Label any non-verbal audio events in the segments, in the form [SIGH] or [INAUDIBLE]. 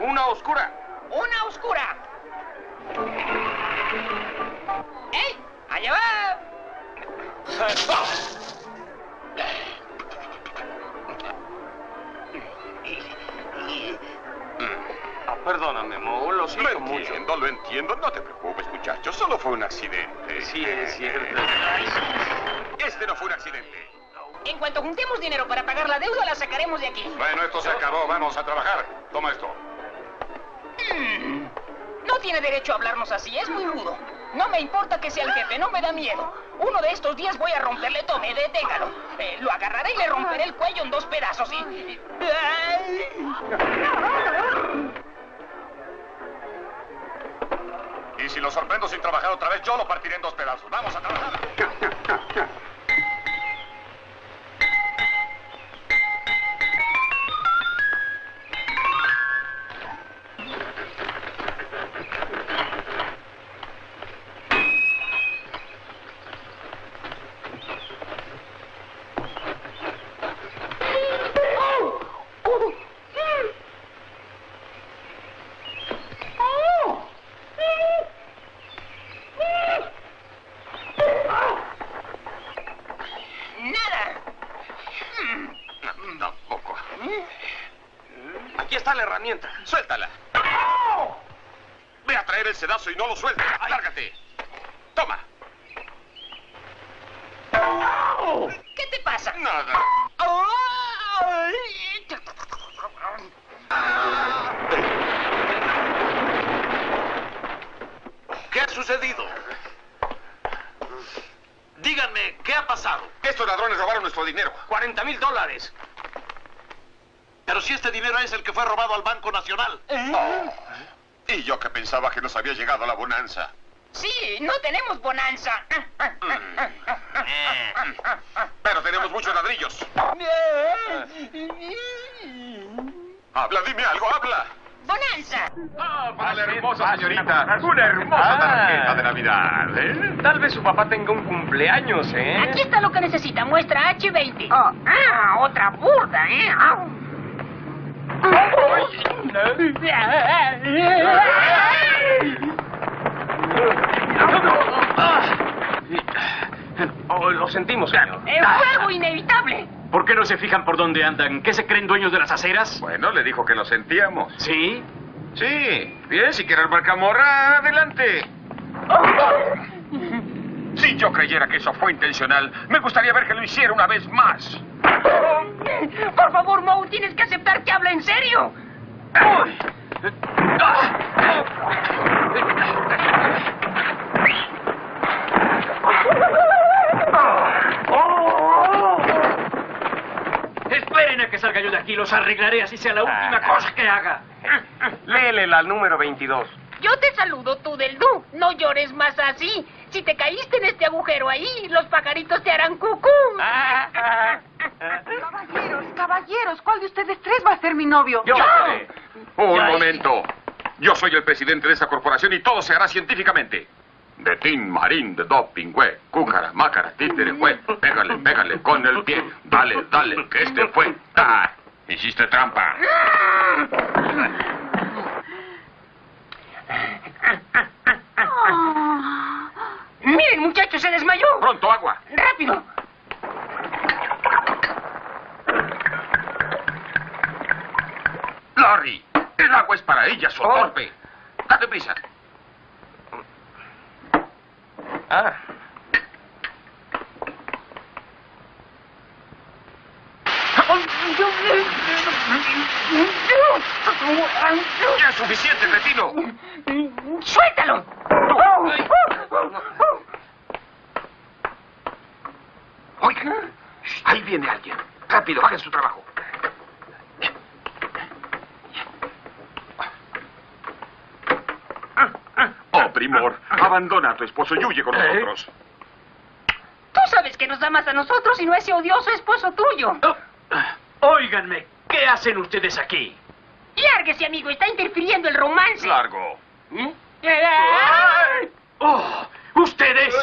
Una oscura. Una oscura. ¡Ey! ¡Allá va! Ah, perdóname, Mo, lo siento lo mucho. entiendo, lo entiendo. No te preocupes, muchacho. Solo fue un accidente. Sí, es cierto. Este no fue un accidente. En cuanto juntemos dinero para pagar la deuda, la sacaremos de aquí. Bueno, esto se acabó. Vamos a trabajar. Toma esto. Mm. No tiene derecho a hablarnos así, es muy rudo. No me importa que sea el jefe, no me da miedo. Uno de estos días voy a romperle, tome, deténgalo. Eh, lo agarraré y le romperé el cuello en dos pedazos y... y- Y si lo sorprendo sin trabajar otra vez, yo lo partiré en dos pedazos. Vamos a trabajar. [LAUGHS] herramienta. Suéltala. Ve a traer el sedazo y no lo sueltes. Lárgate. Toma. ¿Qué te pasa? Nada. ¿Qué ha sucedido? Díganme, ¿qué ha pasado? Estos ladrones robaron nuestro dinero. 40 mil dólares. Pero si este dinero es el que fue robado al Banco Nacional. Y yo que pensaba que nos había llegado la bonanza. Sí, no tenemos bonanza. Pero tenemos muchos ladrillos. Habla, dime algo, habla. ¡Bonanza! Vale, hermosa señorita. Una hermosa tarjeta de Navidad, ¿eh? Tal vez su papá tenga un cumpleaños, ¿eh? Aquí está lo que necesita. Muestra H20. Ah, otra burda, ¿eh? Ah. Oh, lo sentimos, señor. ¡El fuego inevitable! ¿Por qué no se fijan por dónde andan? ¿Qué se creen dueños de las aceras? Bueno, le dijo que lo sentíamos. ¿Sí? Sí. Bien, si quiere armar camorra, adelante. [LAUGHS] Si yo creyera que eso fue intencional, me gustaría ver que lo hiciera una vez más. Por favor, Moe, tienes que aceptar que habla en serio. Esperen a que salga yo de aquí, los arreglaré así sea la última cosa que haga. Léele la número 22. Yo te saludo, tú del Du. No llores más así. Si te caíste en este agujero ahí, los pajaritos te harán cucú. Caballeros, caballeros, ¿cuál de ustedes tres va a ser mi novio? Yo. Un Ya, momento. Yo soy el presidente de esa corporación y todo se hará científicamente. De tin, marín, de doping, güey. Cúcara, mácara, títere, güey. Pégale, pégale con el pie. Dale, dale, que este fue. Ah, hiciste trampa. Miren, muchachos, se desmayó. Pronto, agua. Rápido. El agua es para ella, su torpe. Date prisa. Ah, Ya es suficiente, cretino. ¡Suéltalo! Oiga, ahí viene alguien. Rápido, hagan su trabajo. Oh, primor, abandona a tu esposo y huye con nosotros. Tú sabes que nos da más a nosotros y no a ese odioso esposo tuyo. Óiganme, ¿qué hacen ustedes aquí? Lárguese, amigo, está interfiriendo el romance. Largo. ¡Ay! ¡Oh! ¡Ustedes!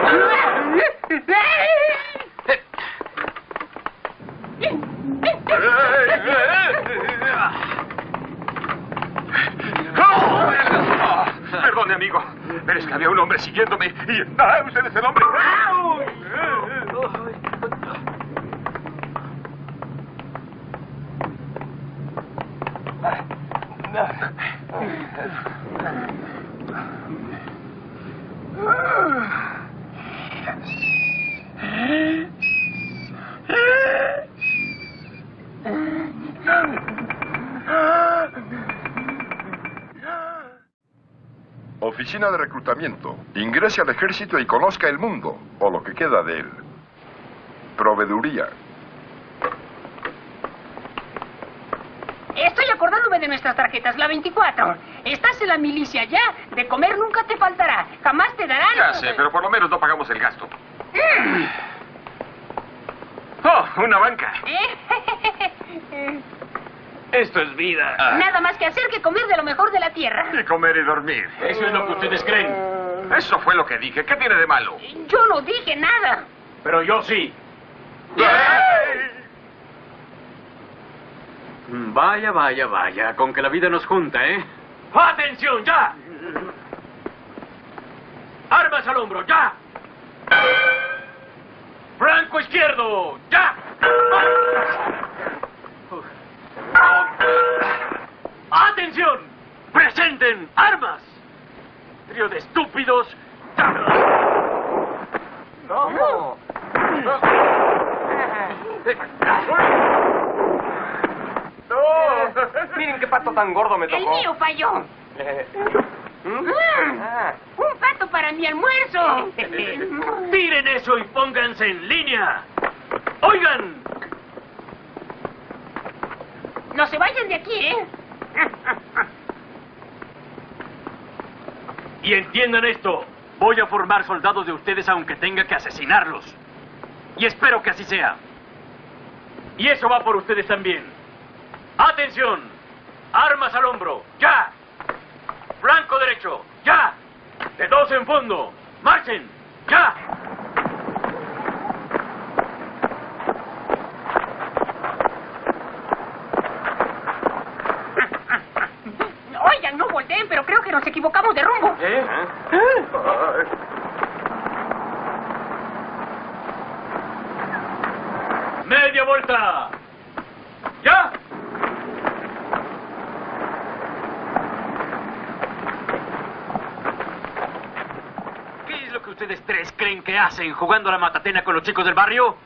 [LAUGHS] Perdone, amigo. Pero es que había un hombre siguiéndome y... Ah, usted es el hombre! Oficina de reclutamiento. Ingrese al ejército y conozca el mundo, o lo que queda de él. Proveeduría. Estoy acordándome de nuestras tarjetas, la 24. Estás en la milicia ya. De comer nunca te faltará. Jamás te darán. Ya sé, pero por lo menos no pagamos el gasto. ¡Oh, una banca! ¿Eh? [LAUGHS] Esto es vida. Nada más que hacer que comer de lo mejor de la tierra. Y comer y dormir. Eso es lo que ustedes creen. Eso fue lo que dije. ¿Qué tiene de malo? Yo no dije nada. Pero yo sí. Vaya, vaya, vaya. Con que la vida nos junta, ¿eh? ¡Atención, ya! ¡Armas al hombro, ya! ¡Franco izquierdo, ya! ¡Atención! ¡Presenten armas! Trío de estúpidos. ya. No. No. Miren qué pato tan gordo me El tocó. mío falló. Eh, ¿Mm? Mm, Ah. Un pato para mi almuerzo. Tiren eso y pónganse en línea. Oigan, No se vayan de aquí, ¿eh? [LAUGHS] y entiendan esto. Voy a formar soldados de ustedes aunque tenga que asesinarlos. Y espero que así sea. Y eso va por ustedes también. Atención. Armas al hombro. Ya. Blanco derecho. Ya. De dos en fondo. Marchen. Ya. Oigan, no volteen, pero creo que nos equivocamos de rumbo. ¿Eh? Media vuelta. Ya. ¿Qué es lo que ustedes tres creen que hacen jugando a la matatena con los chicos del barrio?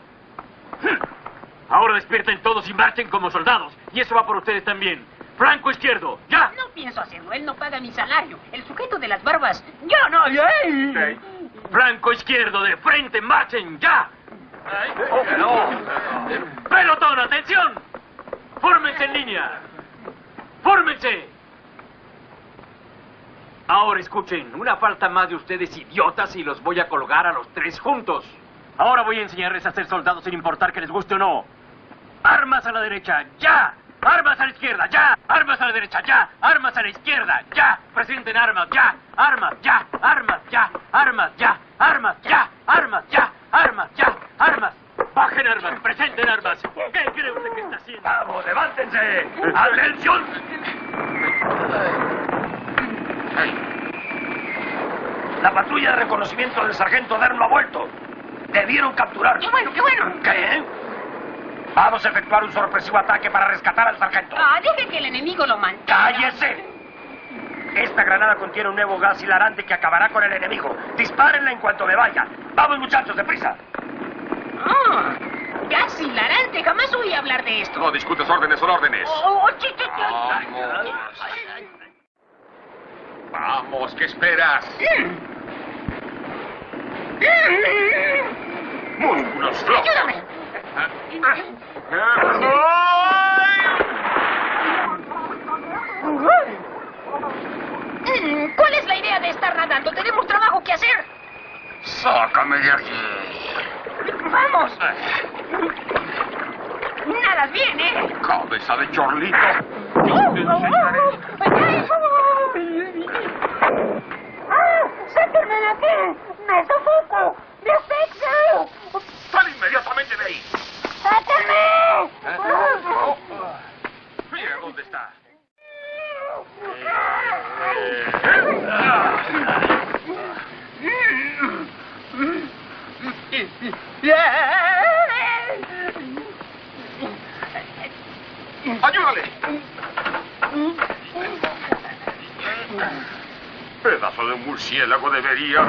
Ahora despierten todos y marchen como soldados. Y eso va por ustedes también. Franco izquierdo, ya. No pienso hacerlo. Él no paga mi salario. El sujeto de las barbas. Yo no. Franco izquierdo, de frente, marchen, ya. Pelotón, atención. Fórmense en línea. Fórmense. Ahora escuchen, una falta más de ustedes idiotas y los voy a colgar a los tres juntos. Ahora voy a enseñarles a ser soldados sin importar que les guste o no. Armas a la derecha, ya. Armas a la izquierda, ya. Armas a la derecha, ya. Armas a la izquierda, ya. Presenten armas, ya. Armas, ya. Armas, ya. Armas, ya. Armas, ya. Armas, ya. Armas, ya. Armas. Bajen armas, presenten armas. ¿Qué cree usted que está haciendo? ¡Vamos, levántense! ¡Atención! La patrulla de reconocimiento del sargento Derno ha vuelto. Debieron capturarlo. Qué bueno, qué bueno. ¿Qué? Vamos a efectuar un sorpresivo ataque para rescatar al sargento. Ah, deje que el enemigo lo mantenga. ¡Cállese! Esta granada contiene un nuevo gas hilarante que acabará con el enemigo. Dispárenla en cuanto me vaya. Vamos, muchachos, deprisa. Ah, gas hilarante. Jamás oí hablar de esto. No discutes órdenes, son órdenes. Oh, oh. Vamos. Vamos, ¿qué esperas? Músculos ¿Cuál es la idea de estar nadando? Tenemos trabajo que hacer. Sácame de aquí. Vamos. Nadas bien, ¿eh? Cabeza de chorlito. ¡Sáquenme de aquí! ¡Ayúdale! Pedazo de murciélago debería...